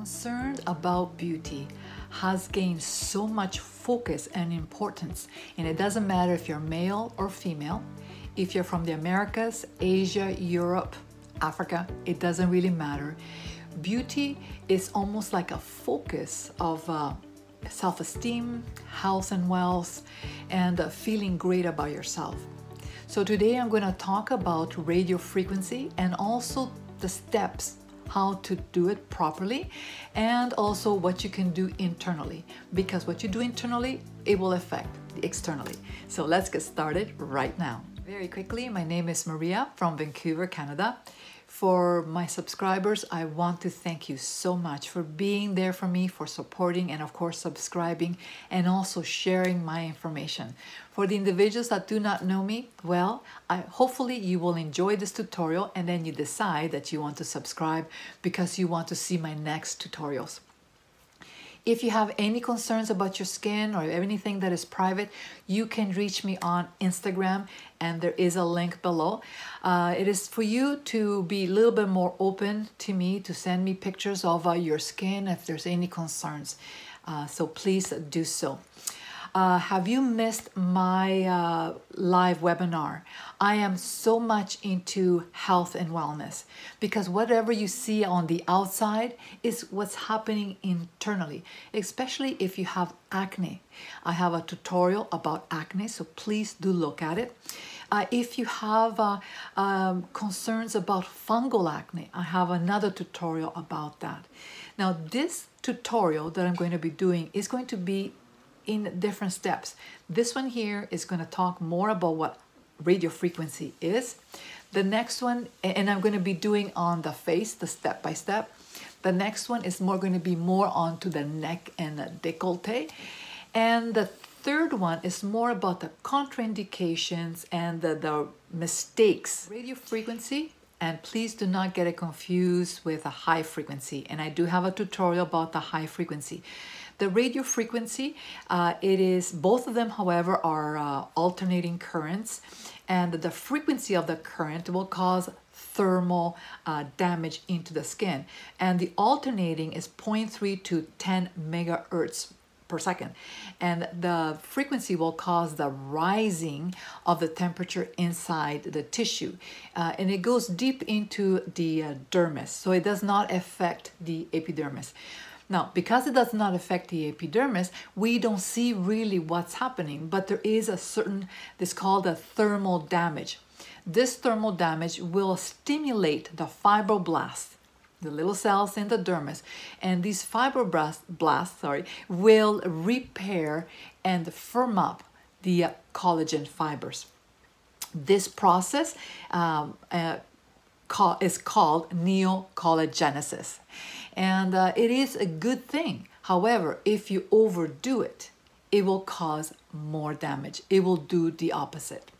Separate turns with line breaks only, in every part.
concern about beauty has gained so much focus and importance, and it doesn't matter if you're male or female, if you're from the Americas, Asia, Europe, Africa, it doesn't really matter. Beauty is almost like a focus of uh, self esteem, health and wealth, and uh, feeling great about yourself. So, today I'm going to talk about radio frequency and also the steps how to do it properly and also what you can do internally because what you do internally it will affect the externally. So let's get started right now. Very quickly my name is maria from vancouver canada for my subscribers, I want to thank you so much for being there for me, for supporting, and of course, subscribing and also sharing my information. For the individuals that do not know me, well, I, hopefully you will enjoy this tutorial and then you decide that you want to subscribe because you want to see my next tutorials. If you have any concerns about your skin or anything that is private, you can reach me on Instagram and there is a link below. Uh, it is for you to be a little bit more open to me, to send me pictures of uh, your skin if there's any concerns. Uh, so please do so. Uh, have you missed my uh, live webinar? I am so much into health and wellness because whatever you see on the outside is what's happening internally, especially if you have acne. I have a tutorial about acne, so please do look at it. Uh, if you have uh, um, concerns about fungal acne, I have another tutorial about that. Now, this tutorial that I'm going to be doing is going to be in different steps. This one here is going to talk more about what radio frequency is. The next one, and I'm going to be doing on the face, the step by step. The next one is more going to be more onto the neck and the décolleté. And the third one is more about the contraindications and the, the mistakes. Radio frequency, and please do not get it confused with a high frequency. And I do have a tutorial about the high frequency. The radio frequency, uh, it is, both of them, however, are uh, alternating currents, and the frequency of the current will cause thermal uh, damage into the skin. And the alternating is 0.3 to 10 megahertz per second. And the frequency will cause the rising of the temperature inside the tissue. Uh, and it goes deep into the uh, dermis, so it does not affect the epidermis. Now, because it does not affect the epidermis, we don't see really what's happening, but there is a certain, this called a thermal damage. This thermal damage will stimulate the fibroblasts, the little cells in the dermis, and these fibroblasts, sorry, will repair and firm up the uh, collagen fibers. This process um, uh, is called neocollagenesis. And uh, it is a good thing. However, if you overdo it, it will cause more damage. It will do the opposite.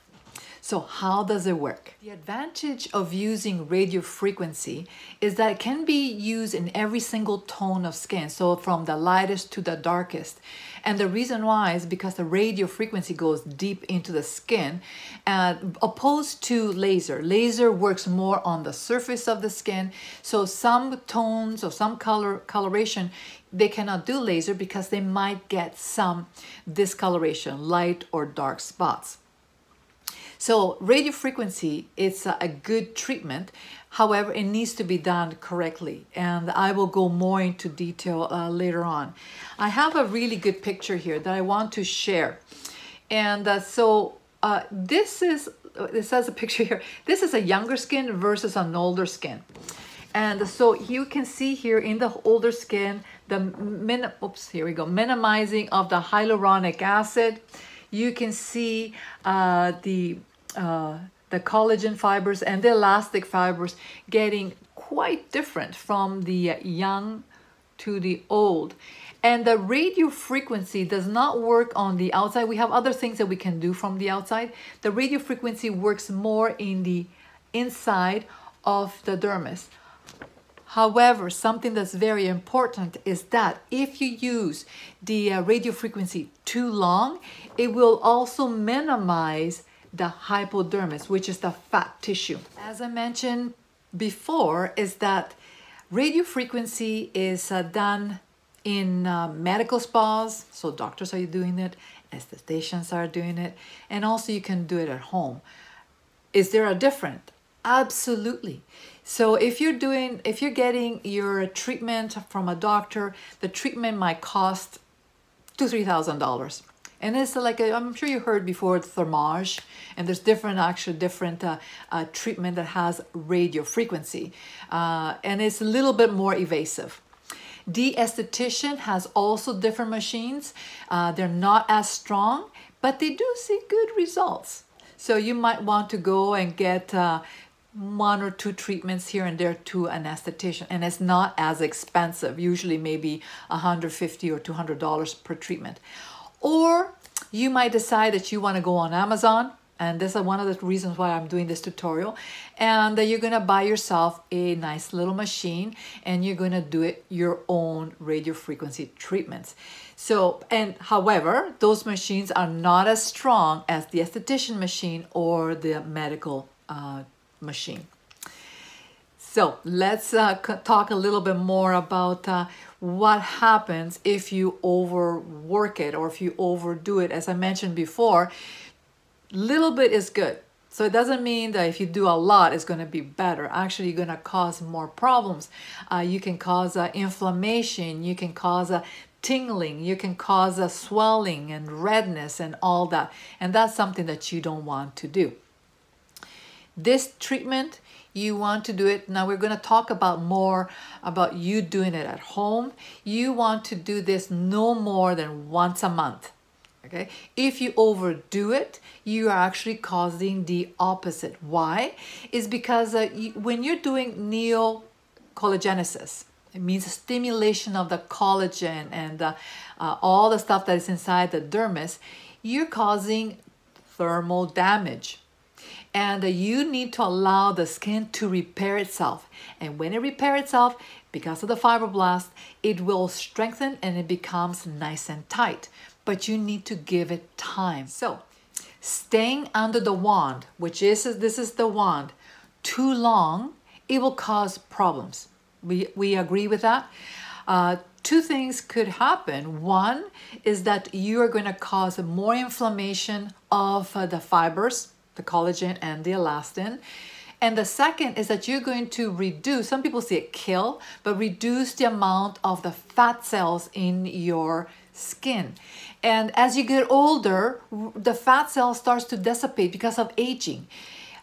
So how does it work? The advantage of using radio frequency is that it can be used in every single tone of skin, so from the lightest to the darkest. And the reason why is because the radio frequency goes deep into the skin, uh, opposed to laser. Laser works more on the surface of the skin, so some tones or some color coloration they cannot do laser because they might get some discoloration, light or dark spots. So radio frequency is a good treatment. However, it needs to be done correctly. And I will go more into detail uh, later on. I have a really good picture here that I want to share. And uh, so uh, this is, it says a picture here. This is a younger skin versus an older skin. And so you can see here in the older skin, the min oops, here we go, minimizing of the hyaluronic acid. You can see uh, the uh, the collagen fibers and the elastic fibers getting quite different from the young to the old. And the radio frequency does not work on the outside. We have other things that we can do from the outside. The radio frequency works more in the inside of the dermis. However, something that's very important is that if you use the uh, radio frequency too long, it will also minimize the hypodermis, which is the fat tissue. As I mentioned before, is that Radio frequency is uh, done in uh, medical spas, so doctors are doing it, estheticians are doing it, and also you can do it at home. Is there a difference? Absolutely. So if you're doing, if you're getting your treatment from a doctor, the treatment might cost two, three thousand dollars. And it's like, i am sure you heard before, thermage, and there's different, actually different uh, uh, treatment that has radio frequency. Uh, and it's a little bit more evasive. The esthetician has also different machines. Uh, they're not as strong, but they do see good results. So you might want to go and get uh, one or two treatments here and there to an esthetician and it's not as expensive usually maybe 150 or 200 dollars per treatment or you might decide that you want to go on Amazon and this is one of the reasons why I'm doing this tutorial and that you're going to buy yourself a nice little machine and you're going to do it your own radio frequency treatments. So and however those machines are not as strong as the esthetician machine or the medical uh, machine. So let's uh, talk a little bit more about uh, what happens if you overwork it or if you overdo it as i mentioned before little bit is good. So it doesn't mean that if you do a lot, it's going to be better. Actually, you're going to cause more problems. Uh, you can cause uh, inflammation. You can cause a tingling. You can cause a swelling and redness and all that. And that's something that you don't want to do. This treatment, you want to do it. Now we're going to talk about more about you doing it at home. You want to do this no more than once a month okay if you overdo it you are actually causing the opposite why is because uh, you, when you're doing neocollagenesis it means stimulation of the collagen and uh, uh, all the stuff that is inside the dermis you're causing thermal damage and you need to allow the skin to repair itself and when it repairs itself because of the fibroblast it will strengthen and it becomes nice and tight but you need to give it time. So staying under the wand, which is, this is the wand, too long, it will cause problems. We, we agree with that? Uh, two things could happen. One is that you are going to cause more inflammation of uh, the fibers, the collagen and the elastin. And the second is that you're going to reduce, some people say it kill, but reduce the amount of the fat cells in your skin. And as you get older, the fat cell starts to dissipate because of aging.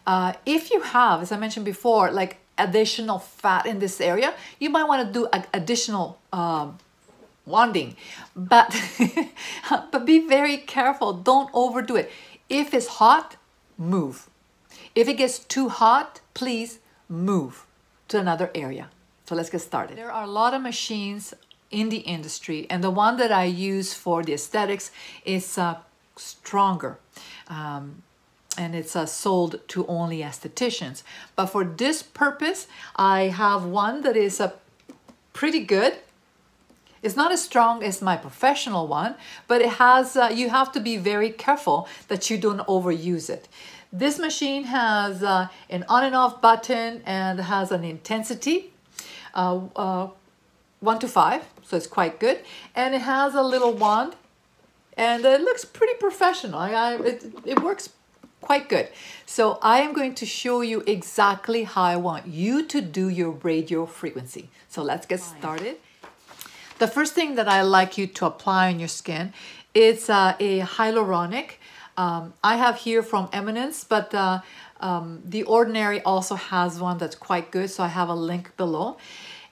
Uh, if you have, as I mentioned before, like additional fat in this area, you might want to do additional um, wanding. But, but be very careful. Don't overdo it. If it's hot, move. If it gets too hot, please move to another area. So let's get started. There are a lot of machines in the industry and the one that I use for the aesthetics is uh, stronger um, and it's uh, sold to only estheticians but for this purpose I have one that is uh, pretty good it's not as strong as my professional one but it has uh, you have to be very careful that you don't overuse it this machine has uh, an on and off button and has an intensity uh, uh, 1 to 5 so it's quite good. And it has a little wand and it looks pretty professional. I, I, it, it works quite good. So I am going to show you exactly how I want you to do your radio frequency. So let's get started. The first thing that I like you to apply on your skin is uh, a hyaluronic. Um, I have here from Eminence, but uh, um, The Ordinary also has one that's quite good, so I have a link below.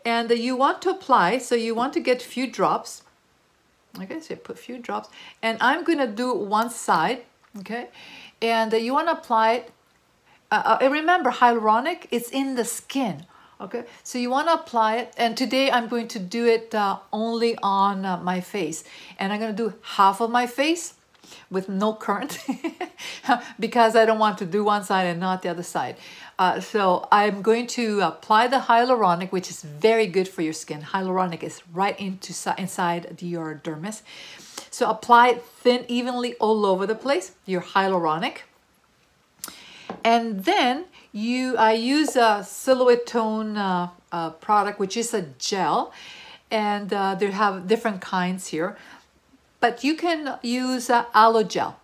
And you want to apply so you want to get few drops. Okay so you put few drops. And I'm gonna do one side okay? And you want to apply it uh, uh, remember hyaluronic it's in the skin okay so you want to apply it and today I'm going to do it uh, only on uh, my face and I'm going to do half of my face with no current because I don't want to do one side and not the other side. Uh, so I'm going to apply the hyaluronic, which is very good for your skin. Hyaluronic is right into inside your dermis. So apply it thin, evenly all over the place, your hyaluronic. And then you, I use a Silhouet-Tone uh, uh, product, which is a gel, and uh, they have different kinds here. But you can use uh, aloe gel,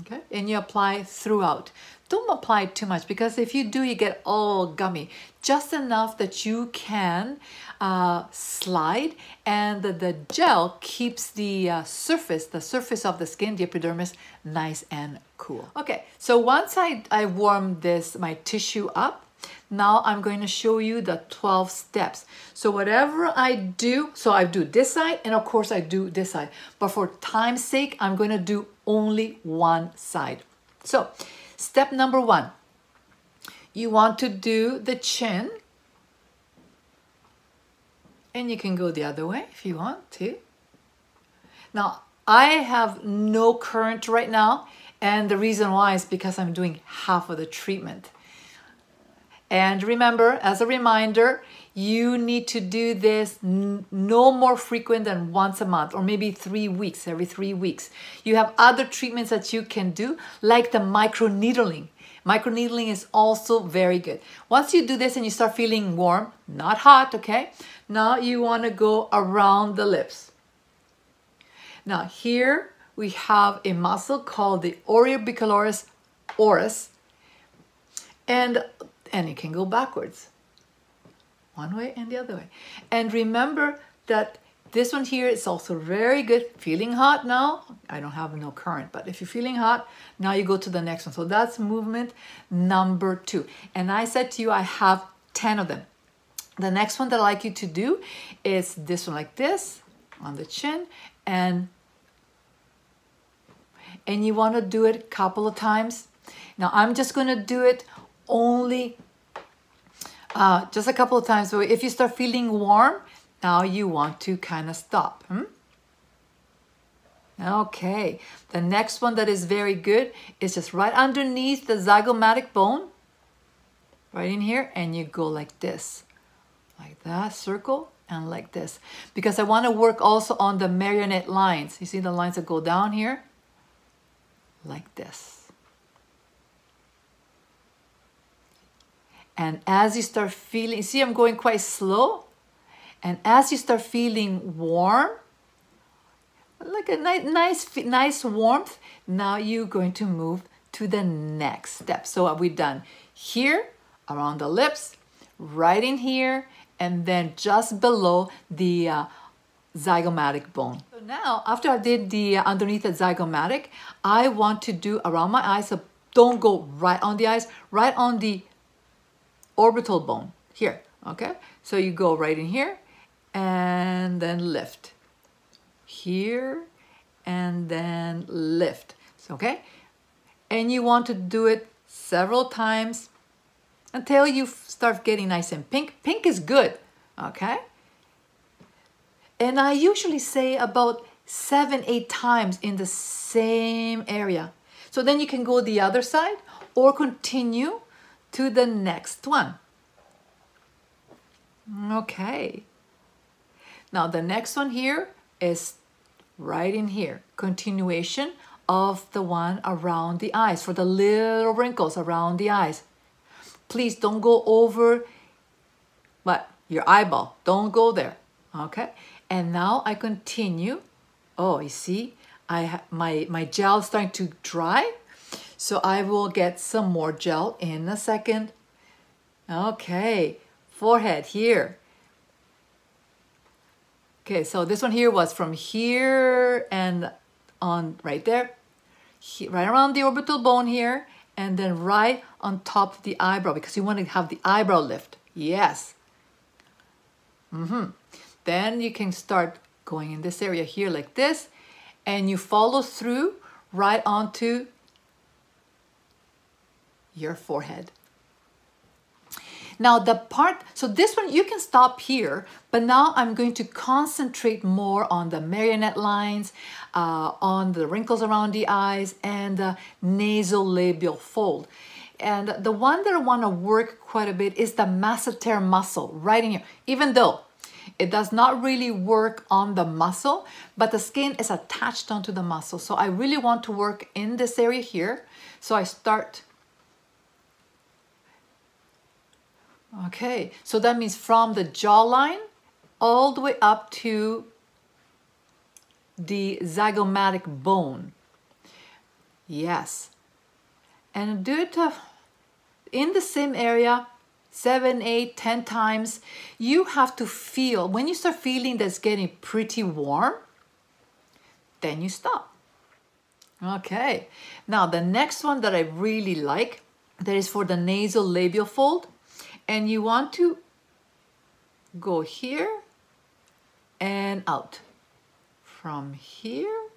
okay, and you apply throughout. Don't apply too much because if you do, you get all gummy. Just enough that you can uh, slide and the, the, gel keeps the uh, surface, the surface of the skin, the epidermis, nice and cool. Okay, so once I, I warm this, my tissue up, now I'm going to show you the 12 steps. So whatever I do, so I do this side and of course I do this side. But for time's sake, I'm going to do only one side. So step number one, you want to do the chin. And you can go the other way if you want to. Now, I have no current right now. And the reason why is because I'm doing half of the treatment. And remember, as a reminder, you need to do this no more frequent than once a month or maybe three weeks, every three weeks. You have other treatments that you can do, like the microneedling. Microneedling is also very good. Once you do this and you start feeling warm, not hot, okay? Now you want to go around the lips. Now here we have a muscle called the orbicularis oris. And and it can go backwards one way and the other way and remember that this one here is also very good. Feeling hot now. I don't have no current but if you're feeling hot now you go to the next one. So that's movement number two. And I said to you I have 10 of them. The next one that I like you to do is this one like this on the chin and and you want to do it a couple of times. Now I'm just going to do it only uh, just a couple of times. So if you start feeling warm, now you want to kind of stop. Hmm? Okay, the next one that is very good is just right underneath the zygomatic bone, right in here, and you go like this, like that, circle, and like this. Because I want to work also on the marionette lines. You see the lines that go down here? Like this. And as you start feeling, see, I'm going quite slow. And as you start feeling warm, like a nice, nice, nice warmth, now you're going to move to the next step. So what we've done here, around the lips, right in here, and then just below the uh, zygomatic bone. So now, after I did the uh, underneath the zygomatic, I want to do around my eyes. So don't go right on the eyes, right on the orbital bone here, okay? So you go right in here and then lift. Here and then lift, okay? And you want to do it several times until you start getting nice and pink. Pink is good, okay? And I usually say about seven, eight times in the same area. So then you can go the other side or continue to the next one. Okay. Now the next one here is right in here. Continuation of the one around the eyes for the little wrinkles around the eyes. Please don't go over what your eyeball. Don't go there. Okay. And now I continue. Oh, you see, I my my gel starting to dry. So I will get some more gel in a second. Okay, forehead here. Okay, so this one here was from here and on right there, right around the orbital bone here, and then right on top of the eyebrow because you want to have the eyebrow lift. Yes. Mm-hmm. Then you can start going in this area here like this, and you follow through right onto your forehead. Now the part, so this one you can stop here, but now I'm going to concentrate more on the marionette lines, uh, on the wrinkles around the eyes, and the nasolabial fold. And the one that I want to work quite a bit is the masseter muscle right in here, even though it does not really work on the muscle, but the skin is attached onto the muscle. So I really want to work in this area here. So I start Okay, so that means from the jawline all the way up to the zygomatic bone. Yes. And do it uh, in the same area seven, eight, ten times. You have to feel, when you start feeling that's getting pretty warm, then you stop. Okay, now the next one that I really like, that is for the nasal labial fold. And you want to go here and out. From here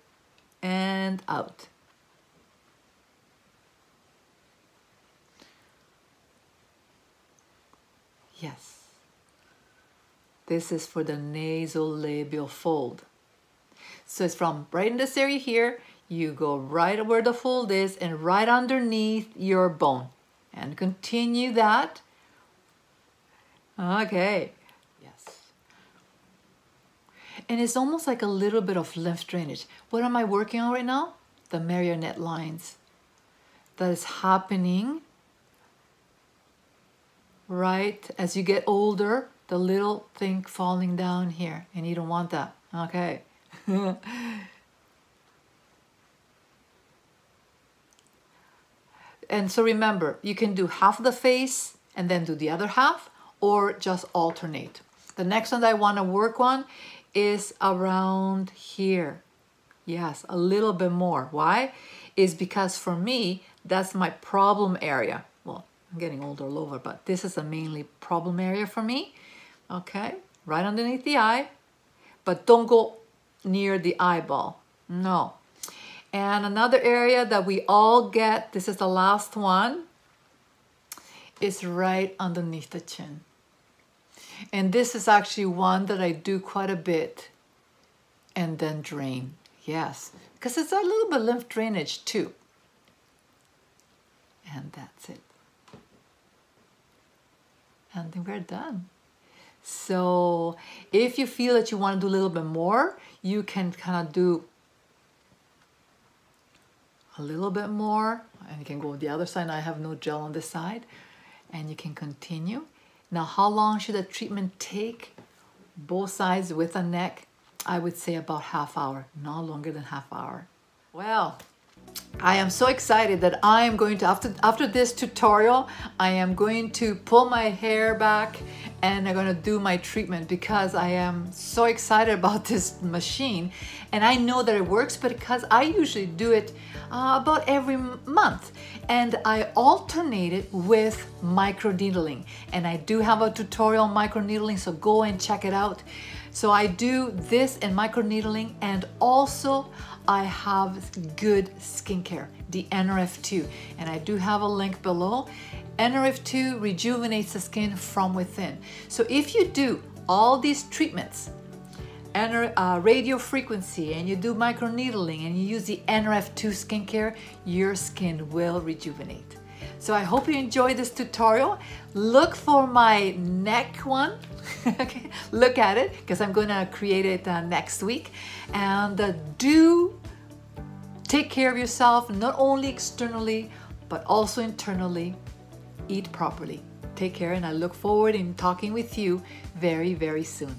and out. Yes. This is for the nasal labial fold. So it's from right in this area here, you go right where the fold is and right underneath your bone. And continue that. Okay. Yes. And it's almost like a little bit of lymph drainage. What am I working on right now? The marionette lines. That is happening right as you get older, the little thing falling down here. And you don't want that. Okay. and so remember, you can do half the face and then do the other half or just alternate. The next one that I want to work on is around here. Yes, a little bit more. Why? Is because for me, that's my problem area. Well, I'm getting older all over, but this is a mainly problem area for me. Okay, right underneath the eye, but don't go near the eyeball. No. And another area that we all get, this is the last one, is right underneath the chin. And this is actually one that I do quite a bit and then drain. Yes, because it's a little bit lymph drainage too. And that's it. And then we're done. So if you feel that you want to do a little bit more, you can kind of do a little bit more and you can go the other side. I have no gel on this side and you can continue. Now, how long should the treatment take? Both sides with a neck, I would say about half hour, not longer than half hour. Well, I am so excited that I am going to, after, after this tutorial, I am going to pull my hair back and I'm gonna do my treatment because I am so excited about this machine. And I know that it works because I usually do it uh, about every month. And I alternate it with microneedling. And I do have a tutorial on microneedling so go and check it out. So I do this and microneedling and also I have good skincare, the NRF2 and I do have a link below NRF2 rejuvenates the skin from within. So if you do all these treatments, uh, radio frequency, and you do microneedling, and you use the NRF2 skincare, your skin will rejuvenate. So I hope you enjoyed this tutorial. Look for my neck one. okay, look at it because I'm going to create it uh, next week. And uh, do take care of yourself, not only externally, but also internally eat properly. Take care and I look forward in talking with you very, very soon.